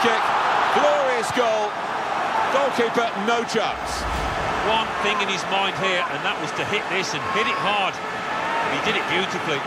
kick. Glorious goal. Goalkeeper, no chance. One thing in his mind here, and that was to hit this and hit it hard. He did it beautifully.